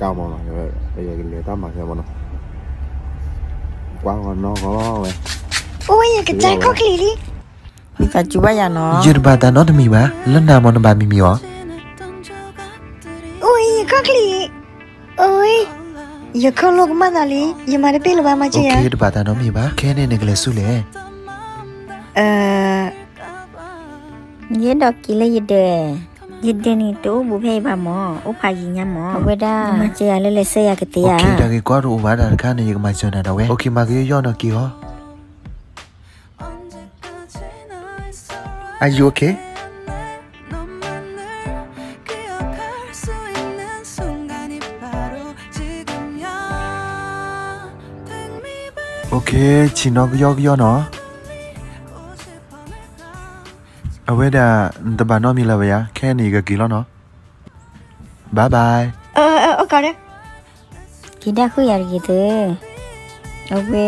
cao mà rồi bây giờ lừa tao mà sao mà nó quá ngon nó có lo vậy ôi cái trái có cái gì đi ta chú bây giờ nó giờ bà ta nói mì bà lần nào mà nó bà mì mì hả ôi có cái gì ôi giờ có lúc mà nào đi giờ mà đi biết là bà mà chơi à giờ bà ta nói mì bà cái này này cái su lệ ờ nhớ đọc kỹ là gì đấy yideni to bubhe ba mo upha yinya mo weda ma che ya lele se ya kete ya okay dagi kwa ro ba da ka ne yigma chona da we okay ma ge yo no ki ho Are you okay? Okay, chỉ nó yo yo nó. အဝဲဒါတဘာနော်မီလာဗျာခဲနေကကီလောနော်ဘိုင်ဘိုင်အော်အော်ကရဲကိဒါခူရရီတဲ့အဝဲ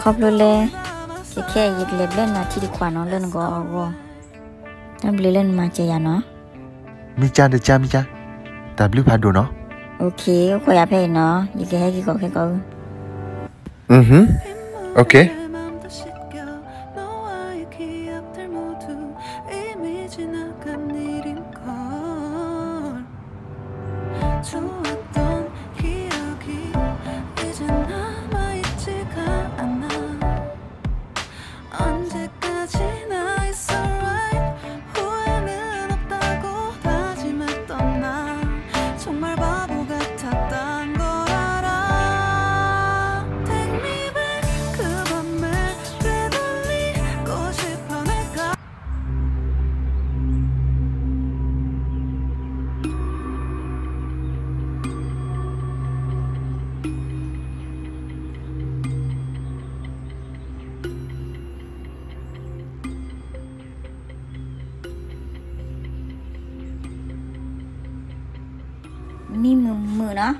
ခေါပလိုလေကခဲရစ်လေဘလနာတီခွာနော်လန်ကောအောအဘလလန်မချေရနော်မိချာတချာမိချာ W ဖတ်တို့နော်โอเคခွာရဖဲနော်ဒီကဲကီကောခဲကောอือဟึโอเค mưa nó,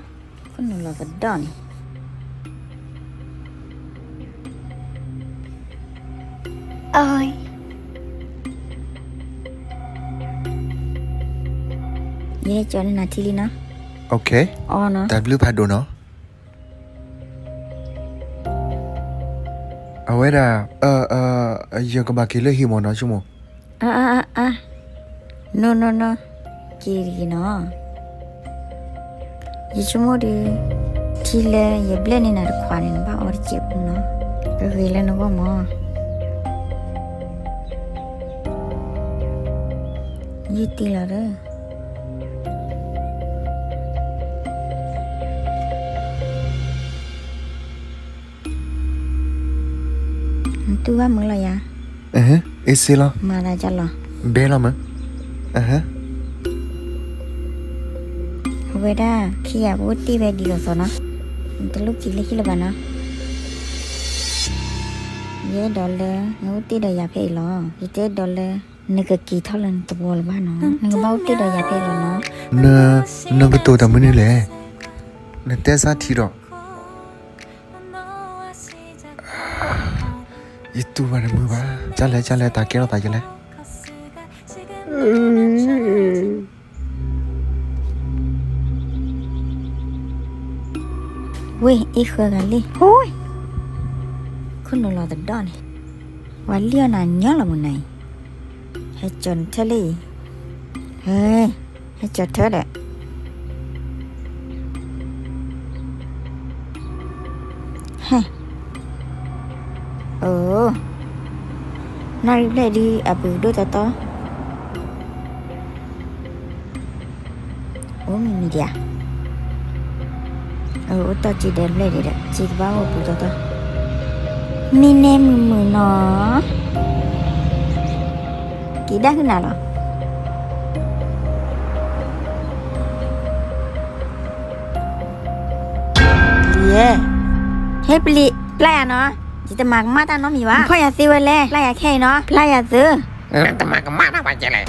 con là vật đòn. ơi. Ye cho nên là thi đi nó. Ok. O nó. Tạm blue bà đồ nó. À vậy là ờ, ờ ờ Giờ có bà kia lấy hiểu mỏ nó chung mù À à à à. No no no. Kia đi nó. Ichumori tile yeble ni narkwani nba orje kuno. Revile no gomo. Yitila re. Tua mula ya. Eh, isila. Mara jalo. Bela ma. Eh. kubeda kia buti be di sona telu kile kile bana ye dole nguti da ya pe lo ite dole nega ki tholan to bol bana nega bauti da ya pe lo no na nega to da muni le na te sa thi ro itu mana mu ba jale jale ta kira ta jale we ikho gali oi kuno lo dan don walio na nyola munai he chon tali he he nói tade đi, oh nari đôi ta to, do tato Oh, à? เออตัดจีเดิมเลยดีเด็ดจีบ้าโอ้ปุ๊ตัวตัวมีเนมเหมือนเนาะกี่ด้านขึ้นอะเนาะเฮ้ปลิปลายเนาะจิตมากมาตานน้องมีวะพ่ออยากซื้อไว้เลยปลายแค่เนาะปลายอยากซื้อนั่นตมากมาตาไปเจอเลย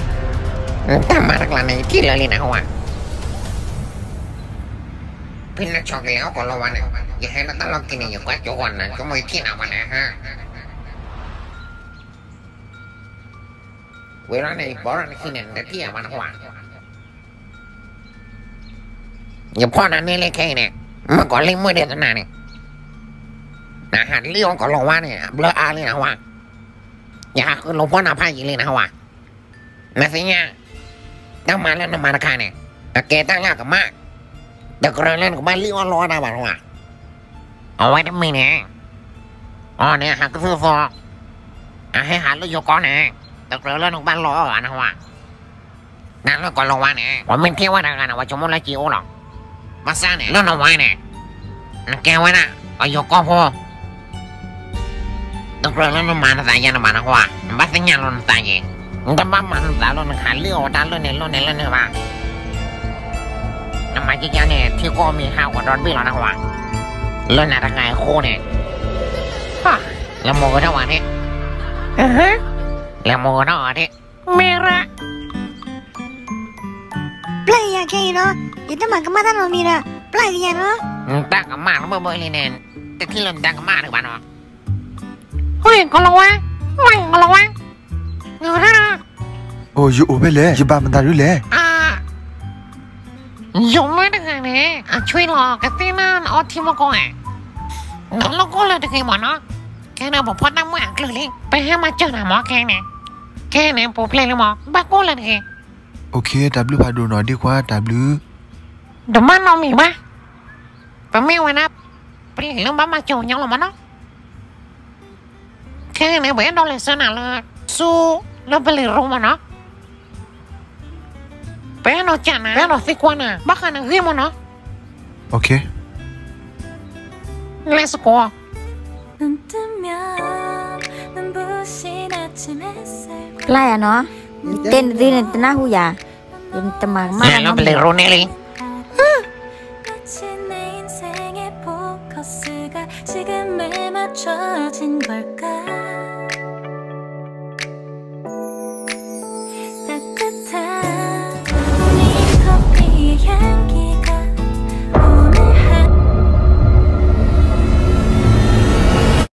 ตมากลานในที่เลยนะหัว Ya hela talok kini yuk kuat juan na. Cuma ikin apa na ha. Wira nih boran kini nanti apa na hawa. อย่าพ่อนั้นนี่เลยแค่เนี่ยเมื่ก่อนเล่นมวยเดือดนานเนี่ยนะฮะเลี้ยงก่อนลงว่าเนี่ยเบลออาเลยนะว่าอย่าคือหลวงพ่อนาพายิเลยนะว่านะสิเนี่ยตั้งมาแล้วนำมาราคาเนี่ยแต่แกตั้งยากกับมาก แต่กระเล่นกับบ้านเลี้ยงร้อนนะบ้านว่าเอาไว้ทำไมเนี่ยอ๋อเนี่ยหากซื้อฟอกอะให้หาลูกโยกอนเนี่ยแต่กระเล่นของบ้านรออะนะว่านั่นแล้วก่อนลงว่าเนี่ยว่าไม่เที่ยวว่าทางการว่าชมรมละจิโอหรอกมาซ่าเนี่ยแล้วเอาไว้เนี่ยนักแกไว้นะเอาโยกอพอต้องเรื่องนั้นมาสายยันมานะว่าบัสญาลนสายแต่บ้ามันสายลนขาเลี้ยวด้านลนเนี่ยลนเนี่ยลนเนี่ยว่า น้ำมันจีเนี่ยที่ก็มีข้าวกับดอนบี้แล้วนะว่าลนอะไรไงโคเนี่ยฮะแล้วโมก็เท่าวันนี้ฮะแล้วโมก็เท่าวันนี้เมระ Playa kayak no. Itu mah kemana no mira. Playa no. ตั้งกับมาแล้วเบื่อเลยเนี่ยแต่ที่เราตั้งกับมาหรือเปล่าเนาะเฮ้ยก็ระวังเฮ้ยก็ระวังเงาหน้าโอ้ยูโอเบเลยยูบามันตารู้เลยอ่าอยู่ไม่ได้ไงเนี่ยอะช่วยหลอกกันตีนั่นเอาทีมาก่อนนั่นเราก็เลยได้ไงหมอเนาะแค่นั้นผมพอตั้งมืออ่านกลืนเลยไปให้มาเจอหน้าหมอแค่เนี่ยแค่เนี่ยผมเพลงเลยหมอบ้ากูเลยไงโอเคดับลูพาดูหน่อยดีกว่าดับลูเดี๋ยวมันนอนมีบ้าไปไม่ไหวนะไปเรื่องบ้ามาโจยังหรอมันเนาะแค่เนี่ยเว้ยโดนเลยสนาเลยสู้แล้วไปเลยรู้มันเนาะ ペロちゃなペロスコなバカな食い物 OK Let's go Lah ya no Ten din tenahu ya Yung temang mana Ya no beli runeli